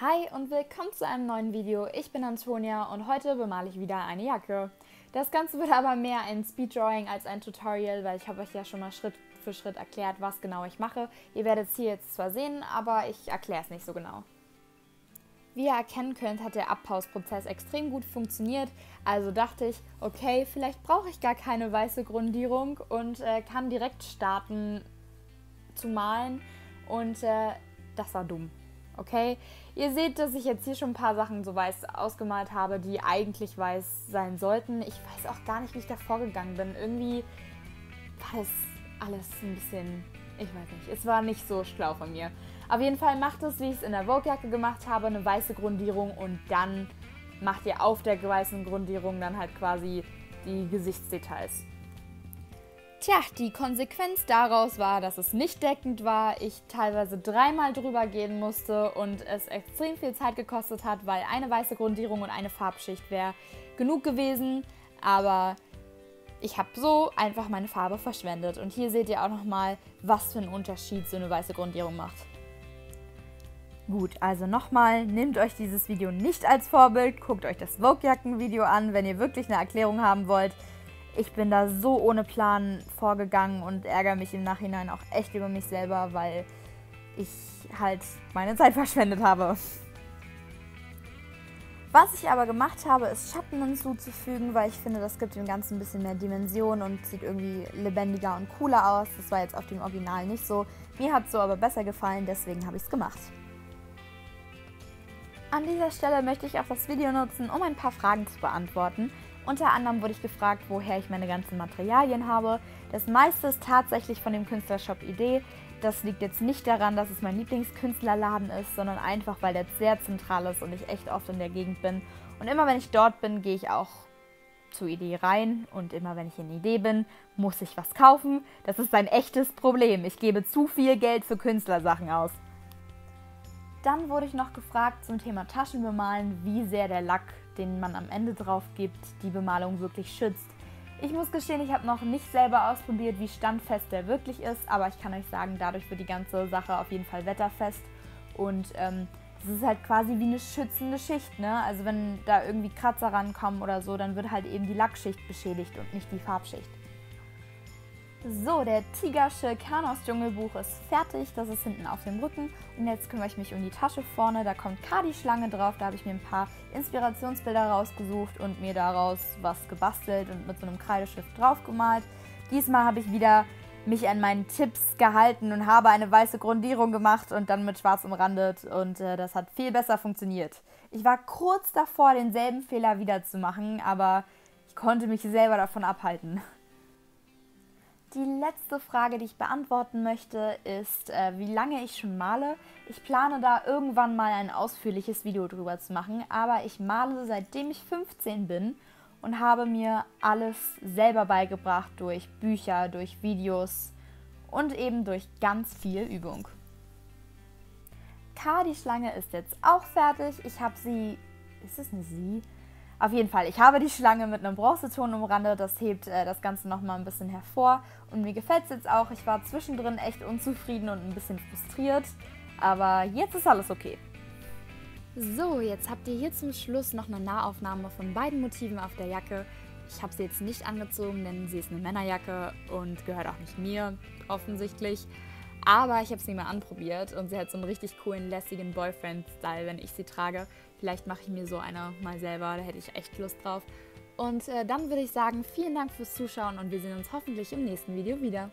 Hi und willkommen zu einem neuen Video. Ich bin Antonia und heute bemale ich wieder eine Jacke. Das Ganze wird aber mehr ein Speeddrawing als ein Tutorial, weil ich habe euch ja schon mal Schritt für Schritt erklärt, was genau ich mache. Ihr werdet es hier jetzt zwar sehen, aber ich erkläre es nicht so genau. Wie ihr erkennen könnt, hat der Abpausprozess extrem gut funktioniert. Also dachte ich, okay, vielleicht brauche ich gar keine weiße Grundierung und äh, kann direkt starten zu malen. Und äh, das war dumm. Okay, ihr seht, dass ich jetzt hier schon ein paar Sachen so weiß ausgemalt habe, die eigentlich weiß sein sollten. Ich weiß auch gar nicht, wie ich da vorgegangen bin. Irgendwie war das alles ein bisschen, ich weiß nicht, es war nicht so schlau von mir. Auf jeden Fall macht es, wie ich es in der Vogue-Jacke gemacht habe, eine weiße Grundierung und dann macht ihr auf der weißen Grundierung dann halt quasi die Gesichtsdetails. Tja, die Konsequenz daraus war, dass es nicht deckend war, ich teilweise dreimal drüber gehen musste und es extrem viel Zeit gekostet hat, weil eine weiße Grundierung und eine Farbschicht wäre genug gewesen, aber ich habe so einfach meine Farbe verschwendet. Und hier seht ihr auch nochmal, was für einen Unterschied so eine weiße Grundierung macht. Gut, also nochmal, nehmt euch dieses Video nicht als Vorbild, guckt euch das Vogue-Jacken-Video an, wenn ihr wirklich eine Erklärung haben wollt ich bin da so ohne Plan vorgegangen und ärgere mich im Nachhinein auch echt über mich selber, weil ich halt meine Zeit verschwendet habe. Was ich aber gemacht habe, ist Schatten hinzuzufügen, weil ich finde, das gibt dem Ganzen ein bisschen mehr Dimension und sieht irgendwie lebendiger und cooler aus. Das war jetzt auf dem Original nicht so. Mir hat es so aber besser gefallen, deswegen habe ich es gemacht. An dieser Stelle möchte ich auch das Video nutzen, um ein paar Fragen zu beantworten. Unter anderem wurde ich gefragt, woher ich meine ganzen Materialien habe. Das meiste ist tatsächlich von dem Künstlershop Idee. Das liegt jetzt nicht daran, dass es mein Lieblingskünstlerladen ist, sondern einfach, weil der sehr zentral ist und ich echt oft in der Gegend bin. Und immer wenn ich dort bin, gehe ich auch zur Idee rein und immer wenn ich in Idee bin, muss ich was kaufen. Das ist ein echtes Problem. Ich gebe zu viel Geld für Künstlersachen aus. Dann wurde ich noch gefragt zum Thema Taschenbemalen, wie sehr der Lack den man am Ende drauf gibt, die Bemalung wirklich schützt. Ich muss gestehen, ich habe noch nicht selber ausprobiert, wie standfest der wirklich ist, aber ich kann euch sagen, dadurch wird die ganze Sache auf jeden Fall wetterfest und ähm, es ist halt quasi wie eine schützende Schicht. Ne? Also wenn da irgendwie Kratzer rankommen oder so, dann wird halt eben die Lackschicht beschädigt und nicht die Farbschicht. So, der Tigersche Kanos Dschungelbuch ist fertig. Das ist hinten auf dem Rücken. Und jetzt kümmere ich mich um die Tasche vorne. Da kommt Kadi-Schlange drauf. Da habe ich mir ein paar Inspirationsbilder rausgesucht und mir daraus was gebastelt und mit so einem Kreidestift drauf gemalt. Diesmal habe ich wieder mich an meinen Tipps gehalten und habe eine weiße Grundierung gemacht und dann mit schwarz umrandet. Und äh, das hat viel besser funktioniert. Ich war kurz davor, denselben Fehler wieder zu machen, aber ich konnte mich selber davon abhalten. Die letzte Frage, die ich beantworten möchte, ist, äh, wie lange ich schon male. Ich plane da irgendwann mal ein ausführliches Video drüber zu machen, aber ich male seitdem ich 15 bin und habe mir alles selber beigebracht durch Bücher, durch Videos und eben durch ganz viel Übung. K, die Schlange, ist jetzt auch fertig. Ich habe sie. Ist es eine Sie? Auf jeden Fall, ich habe die Schlange mit einem Bronzeton umrandet. Das hebt äh, das Ganze nochmal ein bisschen hervor. Und mir gefällt es jetzt auch. Ich war zwischendrin echt unzufrieden und ein bisschen frustriert. Aber jetzt ist alles okay. So, jetzt habt ihr hier zum Schluss noch eine Nahaufnahme von beiden Motiven auf der Jacke. Ich habe sie jetzt nicht angezogen, denn sie ist eine Männerjacke und gehört auch nicht mir, offensichtlich. Aber ich habe sie mal anprobiert und sie hat so einen richtig coolen, lässigen Boyfriend-Style, wenn ich sie trage. Vielleicht mache ich mir so eine mal selber, da hätte ich echt Lust drauf. Und äh, dann würde ich sagen, vielen Dank fürs Zuschauen und wir sehen uns hoffentlich im nächsten Video wieder.